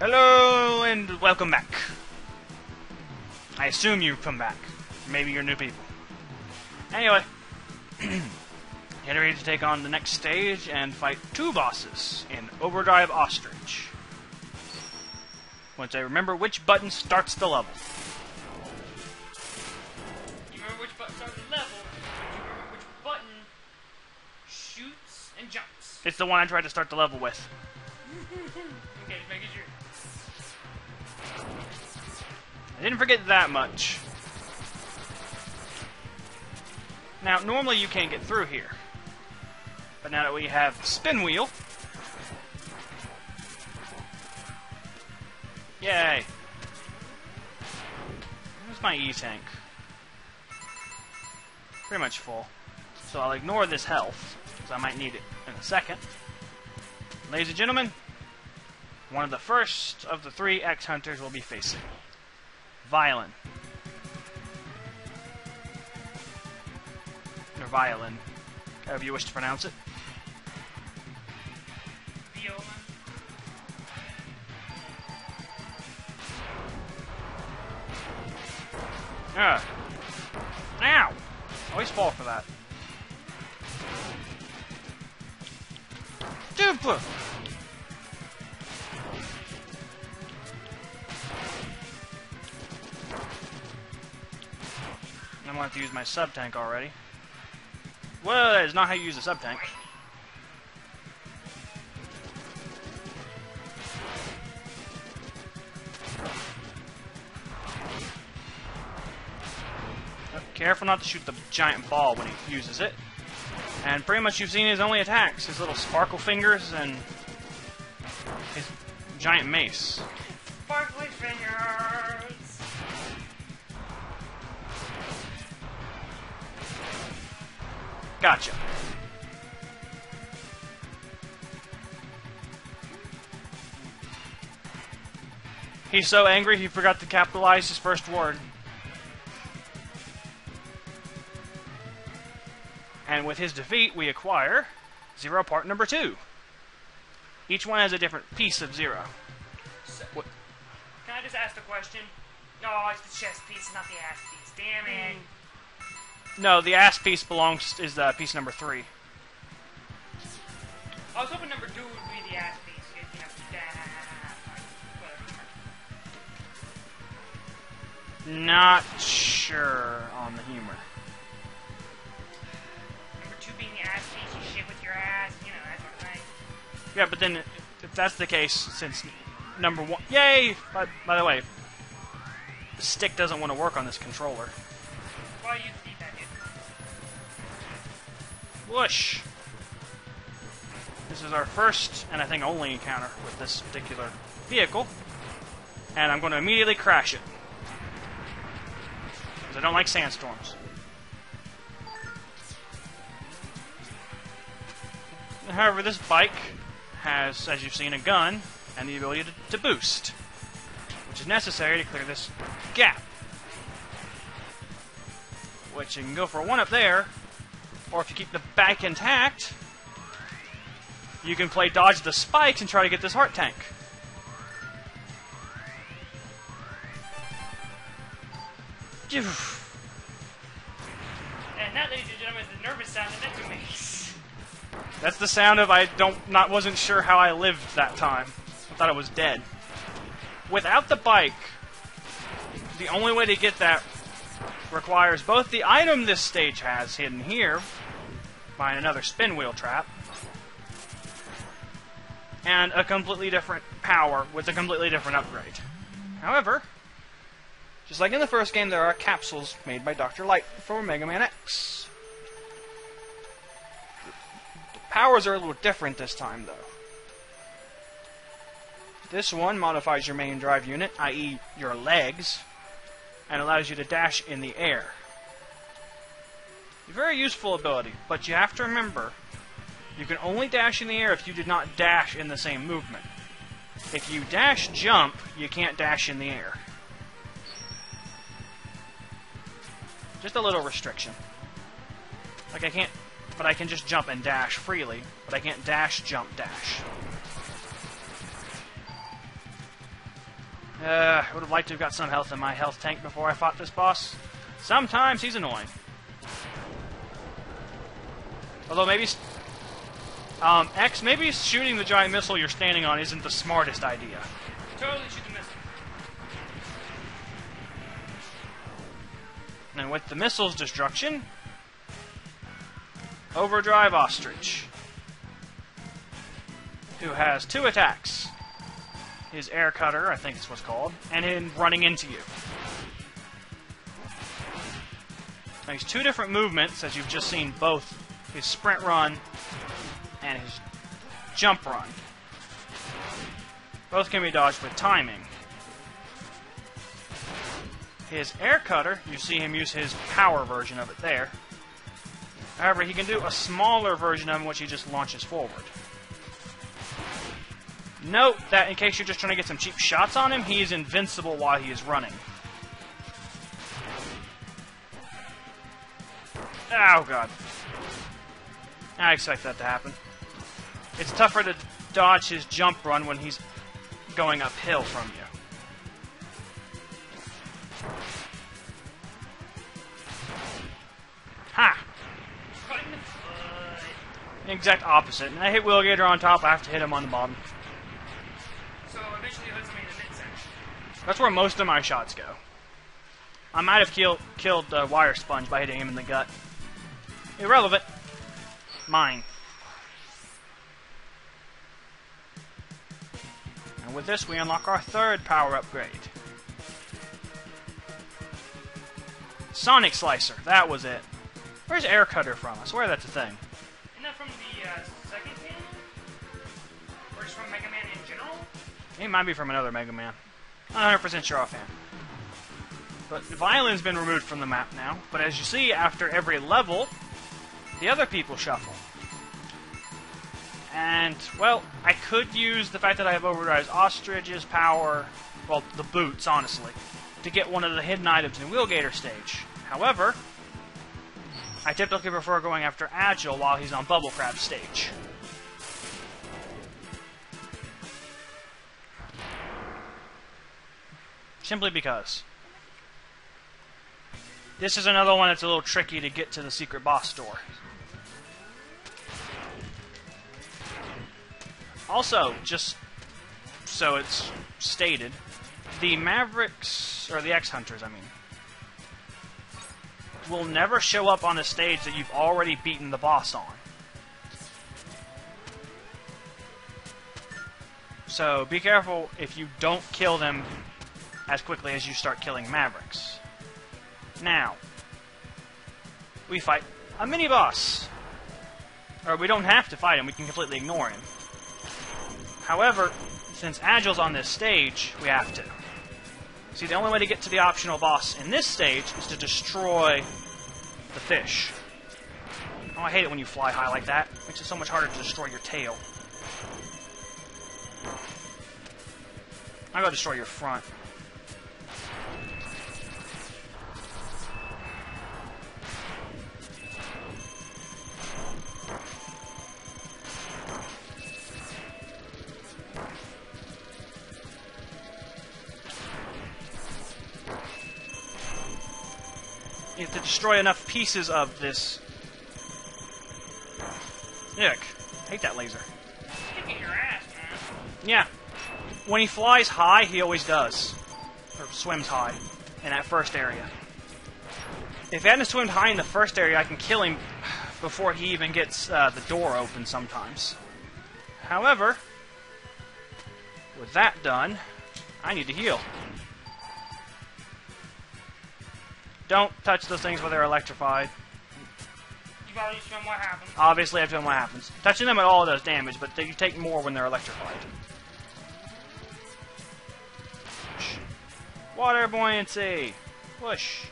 Hello and welcome back. I assume you've come back. Maybe you're new people. Anyway, get ready to take on the next stage and fight two bosses in Overdrive Ostrich. Once I remember which button starts the level. You remember which button starts the level, but you remember which button shoots and jumps. It's the one I tried to start the level with. Okay, I didn't forget that much. Now, normally you can't get through here. But now that we have spin wheel. Yay. Where's my E-tank? Pretty much full. So I'll ignore this health, because I might need it in a second. Ladies and gentlemen, one of the first of the three X-Hunters will be facing. Violin. Or violin. However you wish to pronounce it. Viola. Ugh. Ow! Always fall for that. Duper! I'm gonna have to use my sub tank already. Well, that is not how you use a sub tank. Careful not to shoot the giant ball when he uses it. And pretty much you've seen his only attacks, his little sparkle fingers and his giant mace. Gotcha. He's so angry he forgot to capitalize his first word. And with his defeat, we acquire Zero Part number two. Each one has a different piece of Zero. So, What? can I just ask the question? No, it's the chest piece, not the ass piece. Damn it. Hmm. No, the ass piece belongs is uh, piece number three. I was hoping number two would be the ass piece. You know. Not sure on the humor. Number two being the ass piece, you shit with your ass, you know, that sort of thing. Yeah, but then if that's the case, since number one, yay! By, by the way, the stick doesn't want to work on this controller. Well, you see that, dude. Whoosh! This is our first and I think only encounter with this particular vehicle, and I'm going to immediately crash it because I don't like sandstorms. However, this bike has, as you've seen, a gun and the ability to, to boost, which is necessary to clear this gap. Which you can go for one up there, or if you keep the bike intact, you can play dodge the spikes and try to get this heart tank. And that, ladies and gentlemen, is the nervous sound that Netoow makes. That's the sound of I don't not wasn't sure how I lived that time. I thought I was dead. Without the bike, the only way to get that requires both the item this stage has hidden here, by another spin wheel trap, and a completely different power with a completely different upgrade. However, just like in the first game, there are capsules made by Dr. Light for Mega Man X. The powers are a little different this time, though. This one modifies your main drive unit, i.e., your legs, and allows you to dash in the air. Very useful ability, but you have to remember you can only dash in the air if you did not dash in the same movement. If you dash jump, you can't dash in the air. Just a little restriction. Like I can't, but I can just jump and dash freely, but I can't dash, jump, dash. Uh, I would have liked to have got some health in my health tank before I fought this boss. Sometimes he's annoying. Although maybe... Um, X, maybe shooting the giant missile you're standing on isn't the smartest idea. Totally shoot the missile. And with the missile's destruction, Overdrive Ostrich, who has two attacks. His air cutter, I think it's what's called, and him running into you. Now, he's two different movements, as you've just seen both his sprint run and his jump run. Both can be dodged with timing. His air cutter, you see him use his power version of it there. However, he can do a smaller version of it, which he just launches forward. Note that in case you're just trying to get some cheap shots on him, he is invincible while he is running. Oh god. I expect that to happen. It's tougher to dodge his jump run when he's going uphill from you. Ha! Exact opposite. And I hit Wheelgator on top, I have to hit him on the bottom. So eventually it hits me in the midsection. That's where most of my shots go. I might have kill, killed uh, Wire Sponge by hitting him in the gut. Irrelevant. Mine. And with this, we unlock our third power upgrade. Sonic Slicer. That was it. Where's Air Cutter from? I swear that's a thing. Isn't that from the uh, second game? Or just from Mega Man in general? It might be from another Mega Man. Not 100% sure offhand. But the Violin's been removed from the map now. But as you see, after every level, the other people shuffle. And, well, I could use the fact that I have Overdrive's Ostrich's power, well, the boots, honestly, to get one of the hidden items in Wheelgator stage. However, I typically prefer going after Agile while he's on Bubble Crab stage. Simply because. This is another one that's a little tricky to get to the secret boss door. Also, just so it's stated, the Mavericks, or the X-Hunters, I mean, will never show up on a stage that you've already beaten the boss on. So be careful if you don't kill them as quickly as you start killing Mavericks. Now, we fight a mini boss. Or we don't have to fight him, we can completely ignore him. However, since Agile's on this stage, we have to. See, the only way to get to the optional boss in this stage is to destroy the fish. Oh, I hate it when you fly high like that. makes it so much harder to destroy your tail. I'm gonna destroy your front. You have to destroy enough pieces of this. Yuck. hate that laser. Ass, man. Yeah. When he flies high, he always does. Or swims high in that first area. If he hadn't swimmed high in the first area, I can kill him before he even gets uh, the door open sometimes. However, with that done, I need to heal. Don't touch those things while they're electrified. You've already shown what happens. Obviously, I've done what happens. Touching them at all does damage, but they take more when they're electrified. Water buoyancy. Push.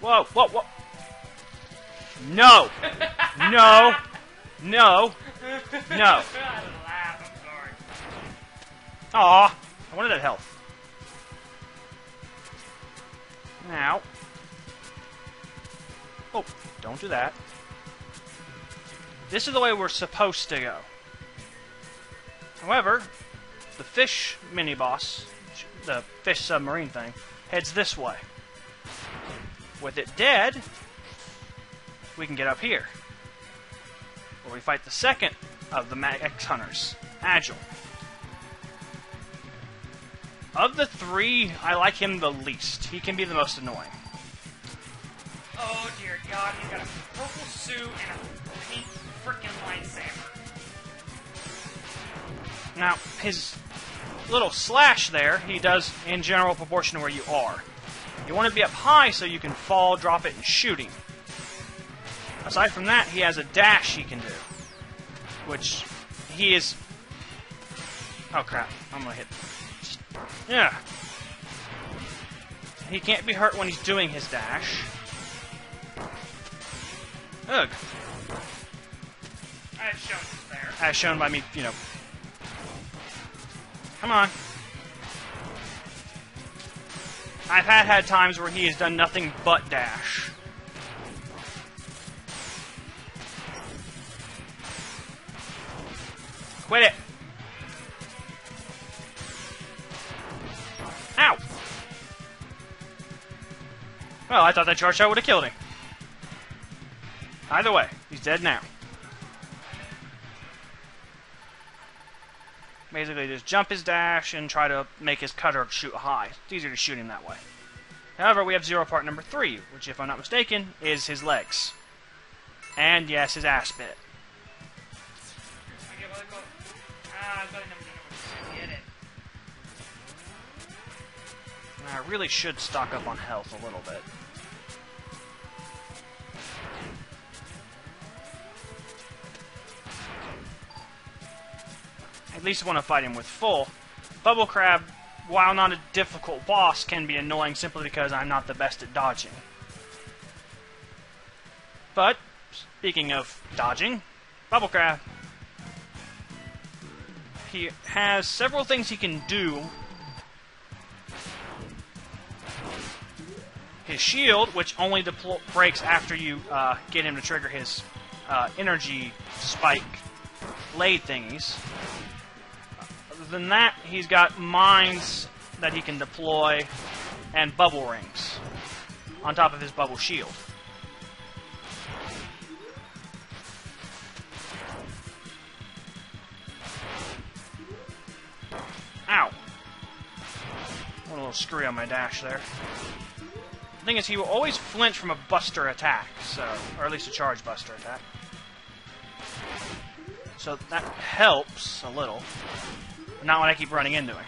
Whoa, whoa, whoa. No. No. No. No. I laugh, I'm sorry. Aw. I wanted that health. Now. Oh, don't do that. This is the way we're supposed to go. However, the fish mini boss, the fish submarine thing, heads this way. With it dead, we can get up here. Where we fight the second of the X Hunters, Agile. Of the three, I like him the least. He can be the most annoying. God, he's got a purple suit and a pink freaking lightsaber. Now, his little slash there, he does in general proportion to where you are. You want to be up high so you can fall, drop it, and shoot him. Aside from that, he has a dash he can do. Which, he is... Oh crap, I'm gonna hit... Yeah. He can't be hurt when he's doing his dash. Ugh. As shown there. As shown by me, you know, Come on. I've had had times where he has done nothing but dash. Quit it. Ow! Well, I thought that charge shot would have killed him. Either way, he's dead now. Basically, just jump his dash and try to make his cutter shoot high. It's easier to shoot him that way. However, we have zero part number three, which, if I'm not mistaken, is his legs. And yes, his ass bit. I really should stock up on health a little bit. At least want to fight him with full. Bubble Crab, while not a difficult boss, can be annoying simply because I'm not the best at dodging. But, speaking of dodging, Bubble Crab. He has several things he can do his shield, which only breaks after you uh, get him to trigger his uh, energy spike blade thingies. Than that, he's got mines that he can deploy and bubble rings on top of his bubble shield. Ow! Went a little screwy on my dash there The thing is, he will always flinch from a buster attack, so, or at least a charge buster attack. So that helps a little, not when I keep running into him.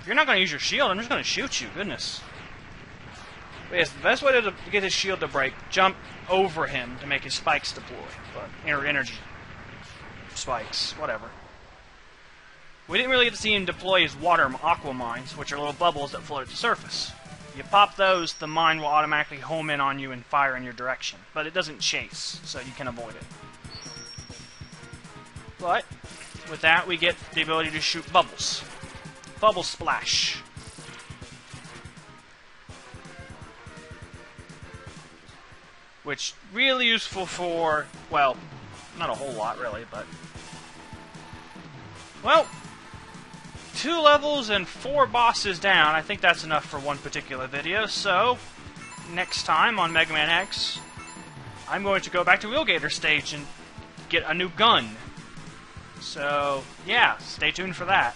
If you're not going to use your shield, I'm just going to shoot you. Goodness. But yes, the best way to get his shield to break, jump over him to make his spikes deploy, but or energy spikes, whatever. We didn't really get to see him deploy his water aqua mines, which are little bubbles that float at the surface. You pop those, the mine will automatically home in on you and fire in your direction, but it doesn't chase, so you can avoid it. But, with that, we get the ability to shoot bubbles. Bubble splash. Which, really useful for, well, not a whole lot really, but... Well, two levels and four bosses down. I think that's enough for one particular video. So, next time on Mega Man X, I'm going to go back to Wheelgator stage and get a new gun. So, yeah, stay tuned for that.